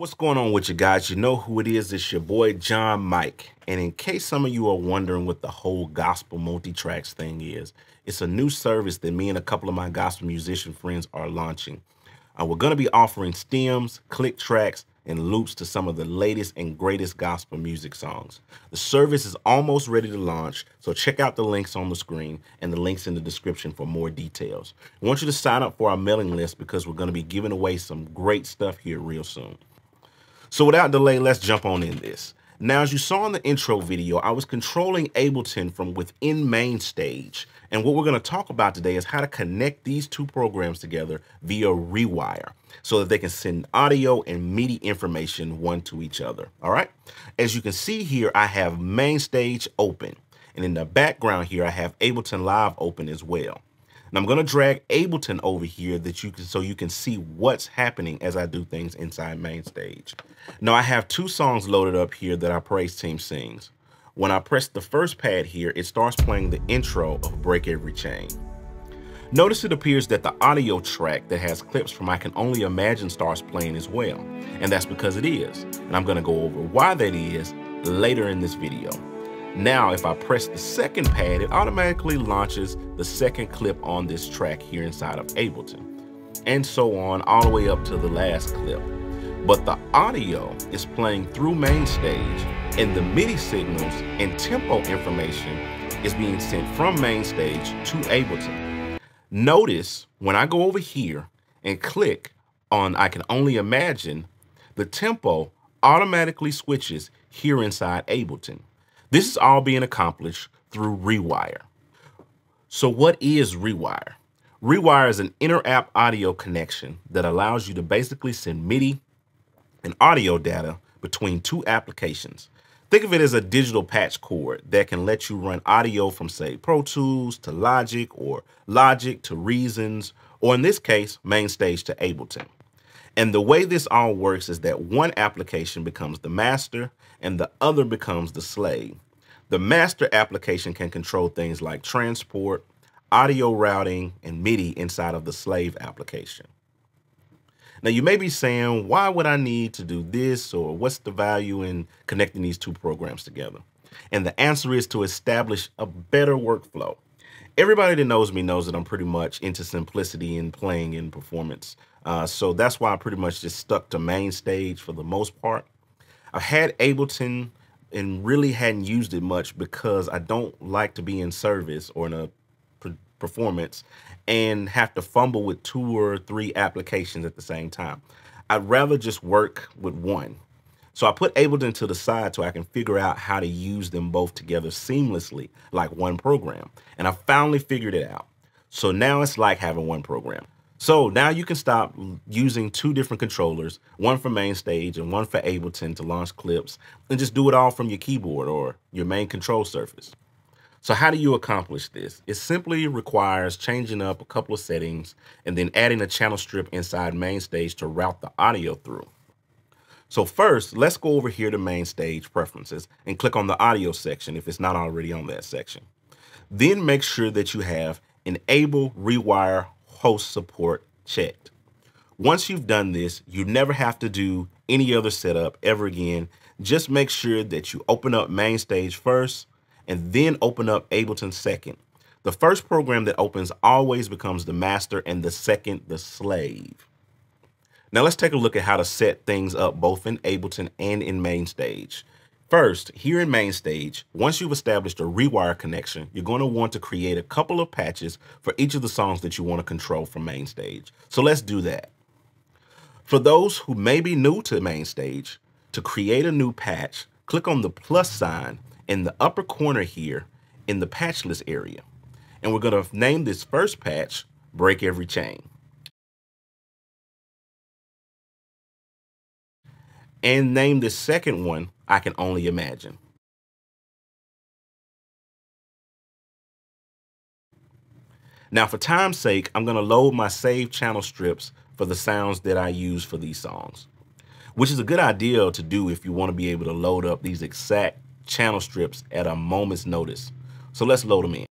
What's going on with you guys? You know who it is. It's your boy, John Mike. And in case some of you are wondering what the whole gospel multi-tracks thing is, it's a new service that me and a couple of my gospel musician friends are launching. Uh, we're going to be offering stems, click tracks, and loops to some of the latest and greatest gospel music songs. The service is almost ready to launch, so check out the links on the screen and the links in the description for more details. I want you to sign up for our mailing list because we're going to be giving away some great stuff here real soon. So without delay, let's jump on in this. Now, as you saw in the intro video, I was controlling Ableton from within MainStage. And what we're going to talk about today is how to connect these two programs together via Rewire so that they can send audio and MIDI information one to each other. All right. As you can see here, I have MainStage open. And in the background here, I have Ableton Live open as well. And I'm going to drag Ableton over here that you can so you can see what's happening as I do things inside MainStage. Now I have two songs loaded up here that our praise team sings. When I press the first pad here, it starts playing the intro of Break Every Chain. Notice it appears that the audio track that has clips from I Can Only Imagine starts playing as well. And that's because it is. And I'm going to go over why that is later in this video. Now, if I press the second pad, it automatically launches the second clip on this track here inside of Ableton, and so on all the way up to the last clip. But the audio is playing through MainStage, and the MIDI signals and tempo information is being sent from MainStage to Ableton. Notice when I go over here and click on I Can Only Imagine, the tempo automatically switches here inside Ableton. This is all being accomplished through Rewire. So what is Rewire? Rewire is an inter-app audio connection that allows you to basically send MIDI and audio data between two applications. Think of it as a digital patch cord that can let you run audio from, say, Pro Tools to Logic or Logic to Reasons, or in this case, MainStage to Ableton. And the way this all works is that one application becomes the master and the other becomes the slave. The master application can control things like transport, audio routing, and MIDI inside of the slave application. Now you may be saying, why would I need to do this or what's the value in connecting these two programs together? And the answer is to establish a better workflow. Everybody that knows me knows that I'm pretty much into simplicity in playing and performance. Uh, so that's why I pretty much just stuck to MainStage for the most part. I've had Ableton and really hadn't used it much because I don't like to be in service or in a performance and have to fumble with two or three applications at the same time. I'd rather just work with one. So I put Ableton to the side so I can figure out how to use them both together seamlessly like one program. And I finally figured it out. So now it's like having one program. So now you can stop using two different controllers, one for MainStage and one for Ableton to launch clips, and just do it all from your keyboard or your main control surface. So how do you accomplish this? It simply requires changing up a couple of settings and then adding a channel strip inside MainStage to route the audio through. So first, let's go over here to MainStage preferences and click on the audio section if it's not already on that section. Then make sure that you have enable rewire host support checked. Once you've done this, you never have to do any other setup ever again. Just make sure that you open up MainStage first and then open up Ableton second. The first program that opens always becomes the master and the second the slave. Now let's take a look at how to set things up both in Ableton and in MainStage. First, here in MainStage, once you've established a rewire connection, you're going to want to create a couple of patches for each of the songs that you want to control from MainStage. So let's do that. For those who may be new to MainStage, to create a new patch, click on the plus sign in the upper corner here in the patch list area. And we're going to name this first patch Break Every Chain. and name the second one I Can Only Imagine. Now, for time's sake, I'm going to load my save channel strips for the sounds that I use for these songs, which is a good idea to do if you want to be able to load up these exact channel strips at a moment's notice. So let's load them in.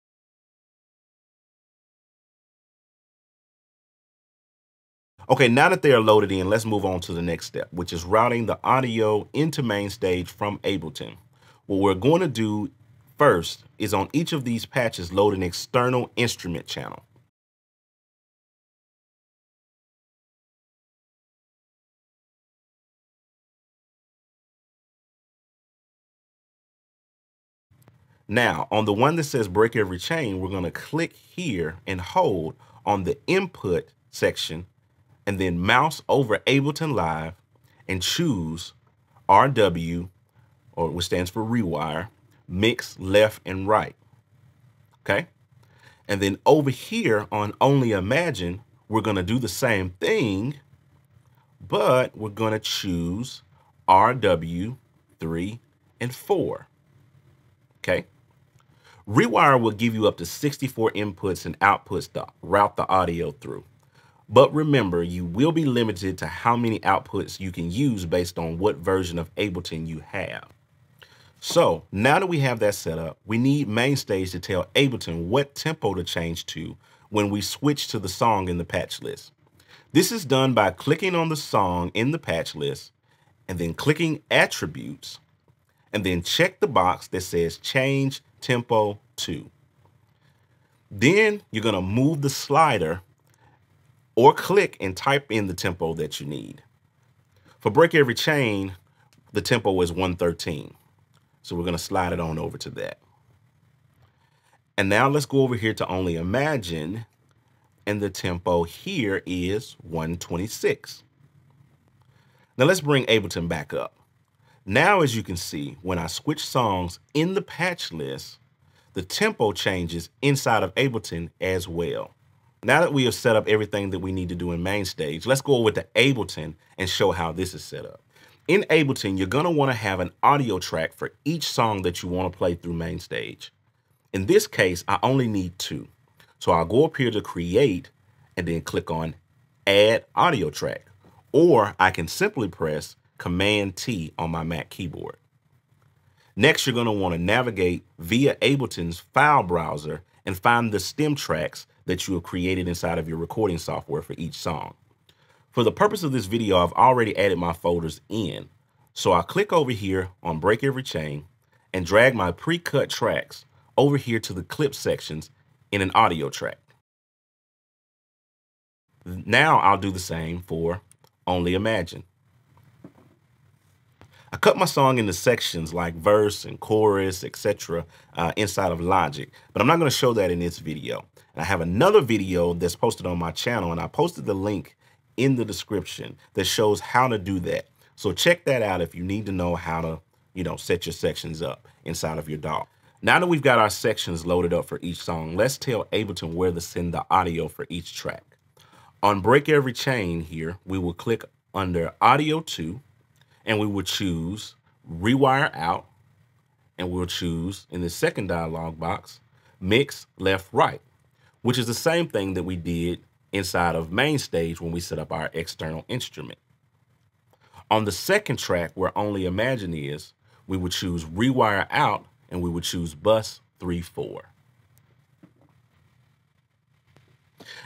Okay, now that they are loaded in, let's move on to the next step, which is routing the audio into MainStage from Ableton. What we're going to do first is on each of these patches load an external instrument channel. Now, on the one that says break every chain, we're going to click here and hold on the input section and then mouse over Ableton Live and choose RW, or which stands for rewire, mix left and right. Okay. And then over here on Only Imagine, we're going to do the same thing, but we're going to choose RW 3 and 4. Okay. Rewire will give you up to 64 inputs and outputs to route the audio through. But remember, you will be limited to how many outputs you can use based on what version of Ableton you have. So now that we have that set up, we need MainStage to tell Ableton what tempo to change to when we switch to the song in the patch list. This is done by clicking on the song in the patch list and then clicking attributes and then check the box that says change tempo to. Then you're going to move the slider or click and type in the tempo that you need. For break every chain, the tempo is 113. So we're going to slide it on over to that. And now let's go over here to only imagine. And the tempo here is 126. Now let's bring Ableton back up. Now, as you can see, when I switch songs in the patch list, the tempo changes inside of Ableton as well. Now that we have set up everything that we need to do in MainStage, let's go over to Ableton and show how this is set up. In Ableton, you're gonna wanna have an audio track for each song that you wanna play through MainStage. In this case, I only need two. So I'll go up here to create and then click on add audio track. Or I can simply press Command T on my Mac keyboard. Next, you're going to want to navigate via Ableton's file browser and find the stem tracks that you have created inside of your recording software for each song. For the purpose of this video, I've already added my folders in. So I'll click over here on Break Every Chain and drag my pre-cut tracks over here to the clip sections in an audio track. Now I'll do the same for Only Imagine. I cut my song into sections like verse and chorus, etc. Uh, inside of Logic, but I'm not going to show that in this video. And I have another video that's posted on my channel, and I posted the link in the description that shows how to do that. So check that out if you need to know how to, you know, set your sections up inside of your DAW. Now that we've got our sections loaded up for each song, let's tell Ableton where to send the audio for each track. On Break Every Chain here, we will click under Audio 2, and we would choose rewire out, and we'll choose in the second dialog box, mix left right, which is the same thing that we did inside of MainStage when we set up our external instrument. On the second track where only imagine is, we would choose rewire out and we would choose bus 3-4.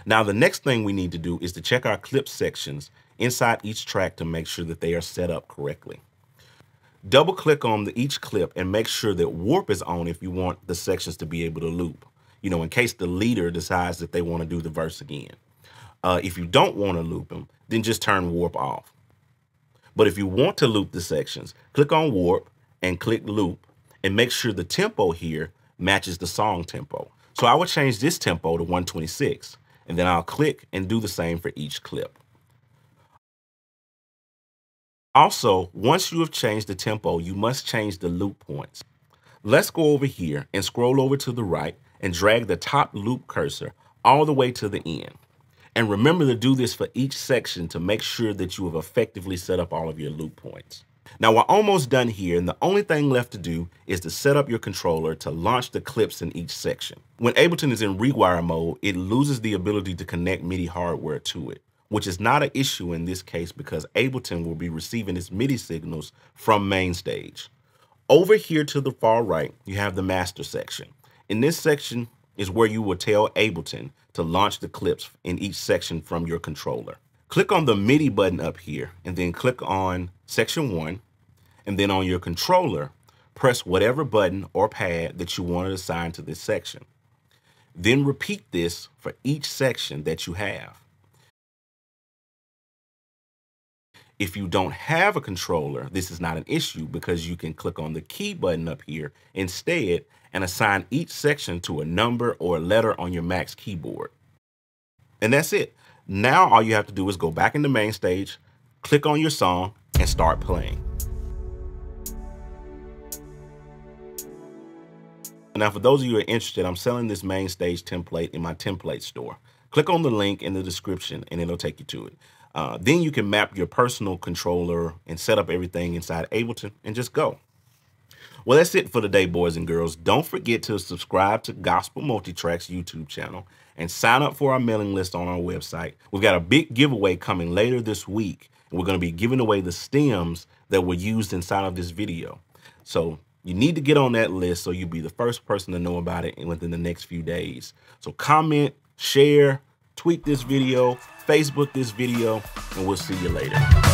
Now the next thing we need to do is to check our clip sections inside each track to make sure that they are set up correctly. Double click on the, each clip and make sure that warp is on if you want the sections to be able to loop, you know, in case the leader decides that they want to do the verse again. Uh, if you don't want to loop them, then just turn warp off. But if you want to loop the sections, click on warp and click loop and make sure the tempo here matches the song tempo. So I would change this tempo to 126 and then I'll click and do the same for each clip. Also, once you have changed the tempo, you must change the loop points. Let's go over here and scroll over to the right and drag the top loop cursor all the way to the end. And remember to do this for each section to make sure that you have effectively set up all of your loop points. Now we're almost done here and the only thing left to do is to set up your controller to launch the clips in each section. When Ableton is in rewire mode, it loses the ability to connect MIDI hardware to it which is not an issue in this case because Ableton will be receiving its MIDI signals from MainStage. Over here to the far right, you have the master section. In this section is where you will tell Ableton to launch the clips in each section from your controller. Click on the MIDI button up here and then click on section one. And then on your controller, press whatever button or pad that you want to assign to this section. Then repeat this for each section that you have. If you don't have a controller, this is not an issue because you can click on the key button up here instead and assign each section to a number or a letter on your Mac's keyboard. And that's it. Now all you have to do is go back into MainStage, click on your song, and start playing. Now, for those of you who are interested, I'm selling this MainStage template in my template store. Click on the link in the description and it'll take you to it. Uh, then you can map your personal controller and set up everything inside Ableton and just go. Well, that's it for today, boys and girls. Don't forget to subscribe to Gospel Multitracks YouTube channel and sign up for our mailing list on our website. We've got a big giveaway coming later this week, and we're going to be giving away the stems that were used inside of this video. So you need to get on that list so you'll be the first person to know about it within the next few days. So comment, share, tweet this video, Facebook this video, and we'll see you later.